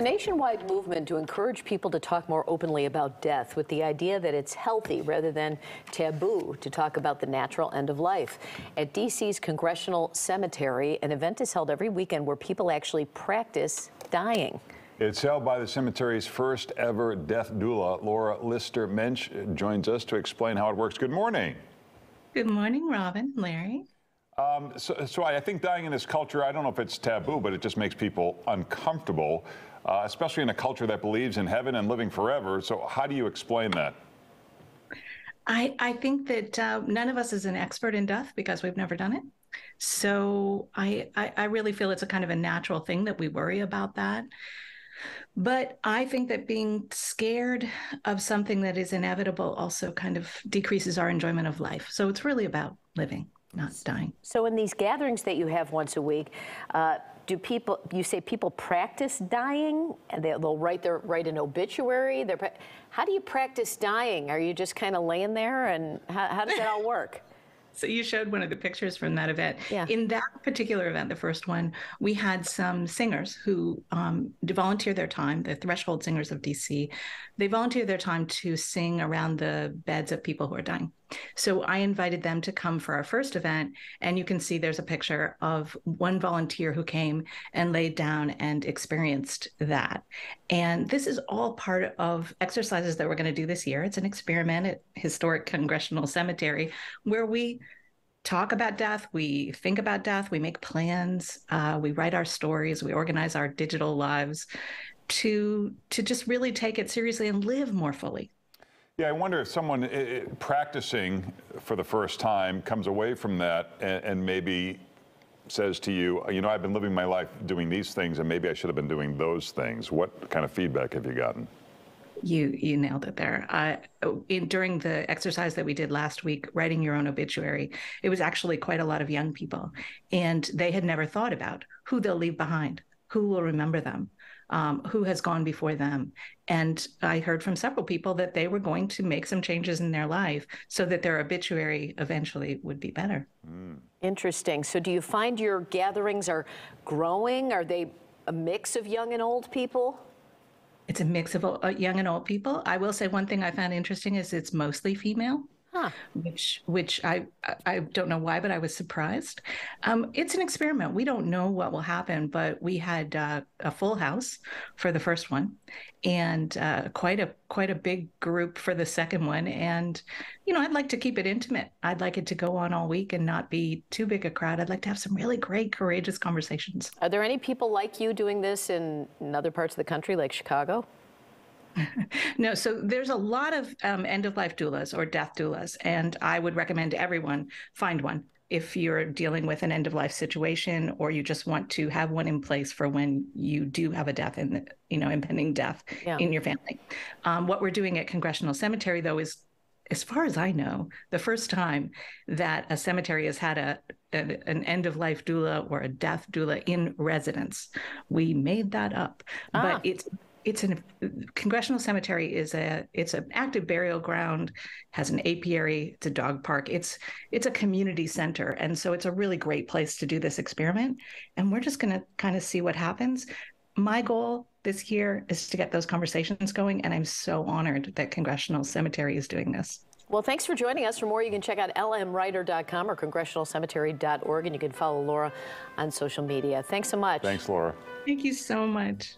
A nationwide movement to encourage people to talk more openly about death with the idea that it's healthy rather than taboo to talk about the natural end of life. At D.C.'s Congressional Cemetery, an event is held every weekend where people actually practice dying. It's held by the cemetery's first ever death doula. Laura Lyster-Mensh joins us to explain how it works. Good morning. Good morning, Robin, Larry. Um, so, so I think dying in this culture, I don't know if it's taboo, but it just makes people uncomfortable uh, especially in a culture that believes in heaven and living forever. So, how do you explain that? I, I think that uh, none of us is an expert in death because we've never done it. So I, I, I really feel it's a kind of a natural thing that we worry about that. But I think that being scared of something that is inevitable also kind of decreases our enjoyment of life. So it's really about living, not dying. So in these gatherings that you have once a week, uh, do people you say people practice dying and they'll write their write an obituary They're, how do you practice dying are you just kind of laying there and how, how does that all work so you showed one of the pictures from that event. Yeah. In that particular event, the first one, we had some singers who um, volunteer their time, the Threshold Singers of DC. They volunteer their time to sing around the beds of people who are dying. So I invited them to come for our first event, and you can see there's a picture of one volunteer who came and laid down and experienced that. And this is all part of exercises that we're going to do this year. It's an experiment at Historic Congressional Cemetery where we talk about death, we think about death, we make plans, uh, we write our stories, we organize our digital lives to to just really take it seriously and live more fully. Yeah, I wonder if someone it, practicing for the first time comes away from that and, and, maybe says to you, you know, I've been living my life doing these things and maybe I should have been doing those things. What kind of feedback have you gotten? You you nailed it there. Uh, in, during the exercise that we did last week, writing your own obituary, it was actually quite a lot of young people, and they had never thought about who they'll leave behind, who will remember them, um, who has gone before them. And I heard from several people that they were going to make some changes in their life so that their obituary eventually would be better. Mm. Interesting. So, do you find your gatherings are growing? Are they a mix of young and old people? It's a mix of uh, young and old people. I will say one thing I found interesting is it's mostly female huh. which which I I don't know why, but I was surprised. Um, it's an experiment. We don't know what will happen, but we had uh, a full house for the first one, and uh, quite a quite a big group for the second one. And you know, I'd like to keep it intimate. I'd like it to go on all week and not be too big a crowd. I'd like to have some really great, courageous conversations. Are there any people like you doing this in, in other parts of the country, like Chicago? no, so there's a lot of um, end of life doulas or death doulas, and I would recommend everyone find one if you're dealing with an end of life situation or you just want to have one in place for when you do have a death and you know impending death yeah. in your family. Um, what we're doing at Congressional Cemetery though is as far as I know, the first time that a cemetery has had a, a, an end of life doula or a death doula in residence. We made that up, ah. but it's it's an congressional cemetery is a it's an active burial ground has an apiary it's a dog park it's it's a community center and so it's a really great place to do this experiment and we're just going to kind of see what happens my goal this year is to get those conversations going and i'm so honored that congressional cemetery is doing this well, thanks for joining us. For more, you can check out lmwriter.com or congressionalcemetery.org, and you can follow Laura on social media. Thanks so much. Thanks, Laura. Thank you so much.